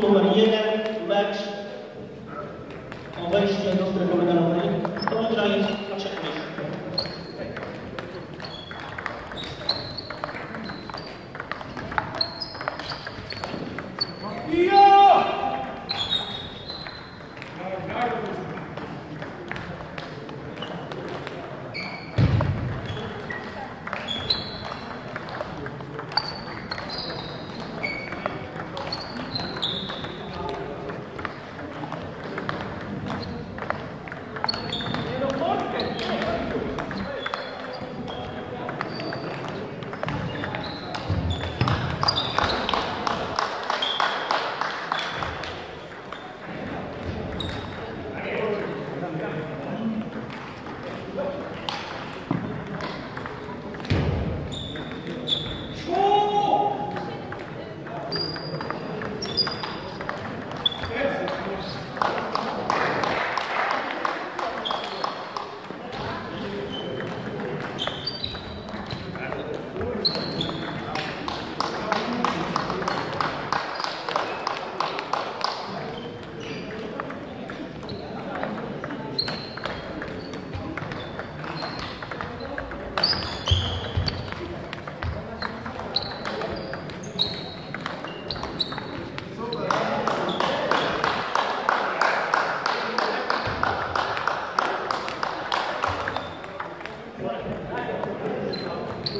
todo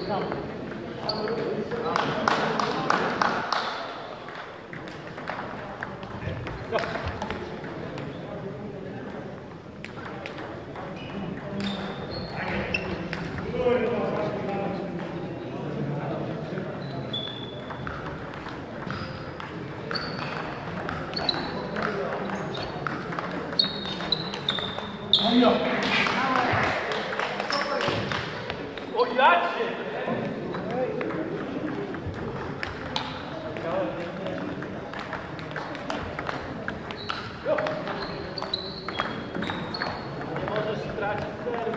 감사합니 다. that's fair.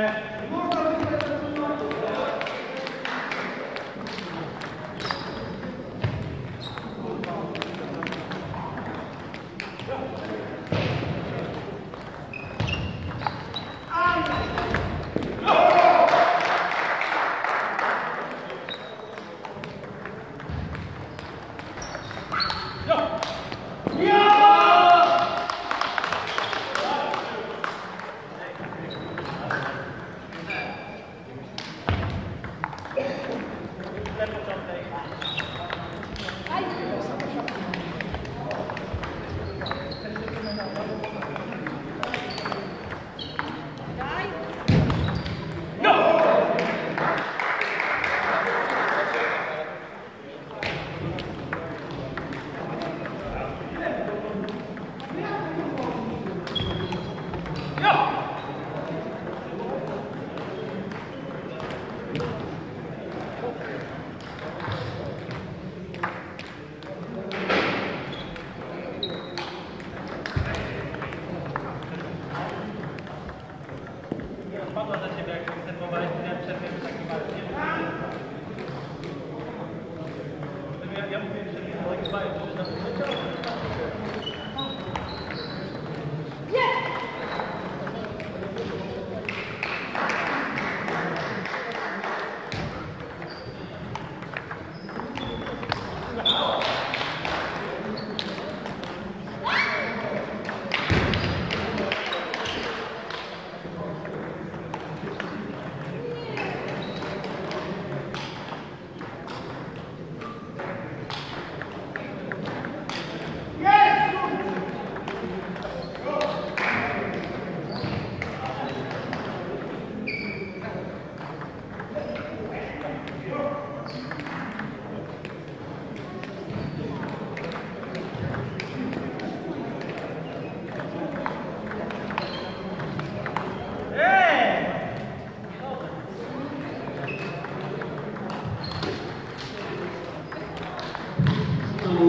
É...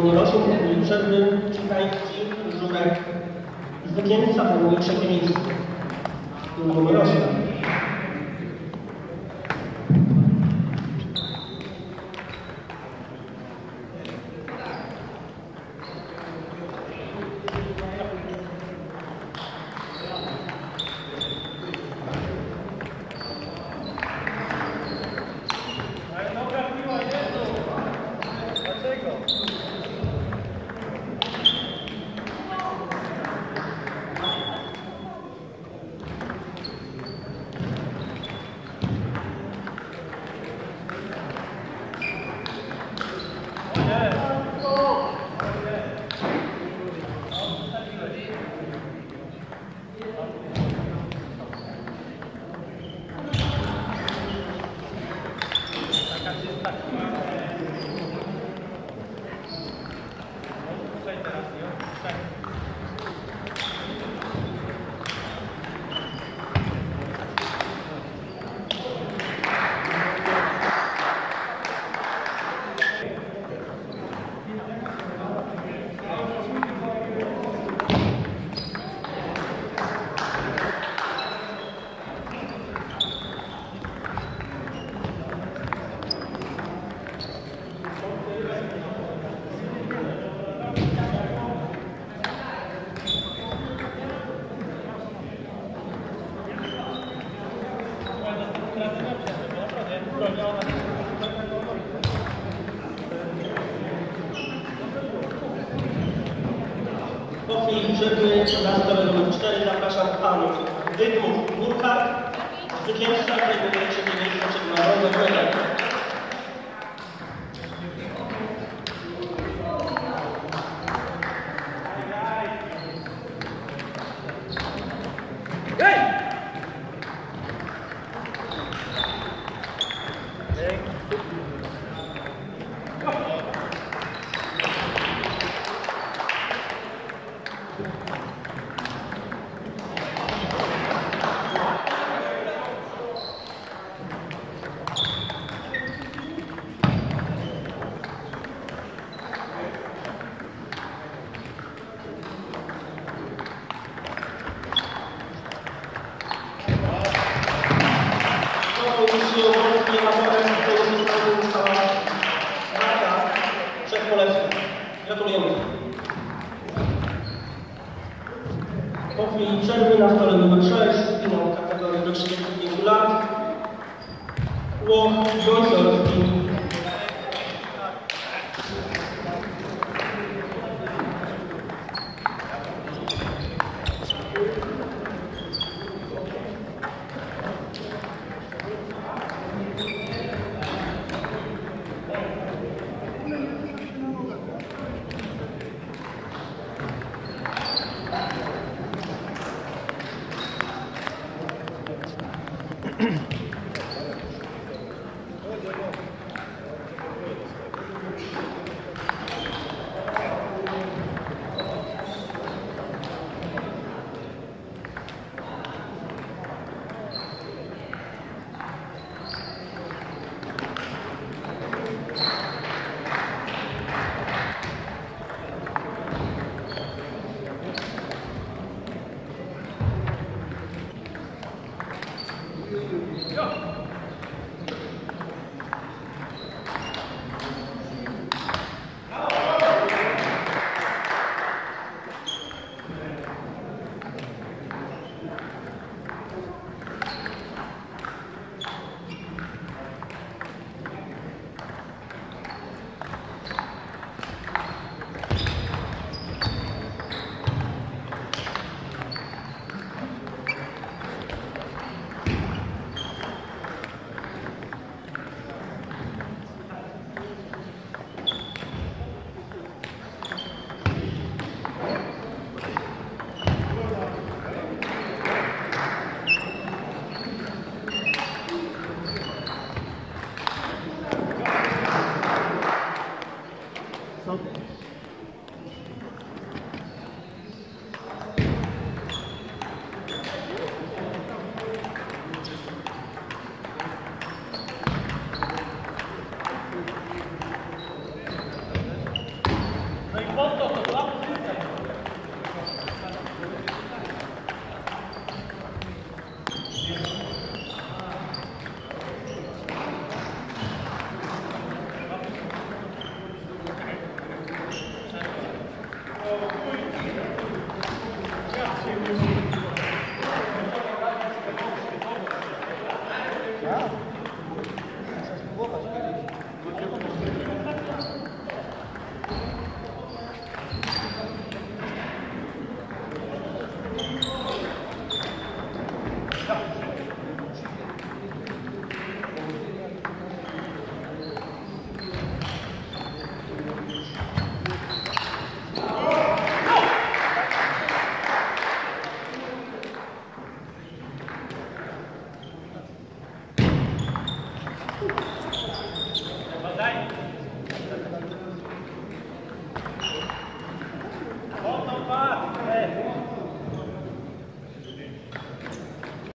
rośnie liczebny czytański żurek zwycięzca tego trzecie miejsce. Numer 8. Na stole numer 4 zapraszam panów Wydmów Burkhardt, zwycięzca zajmuje trzecie miejsce przed Maronem Po chwili przerwy na stole numer 6, finał kategorii do 35 lat. Łoch Gąsiorski. Yeah.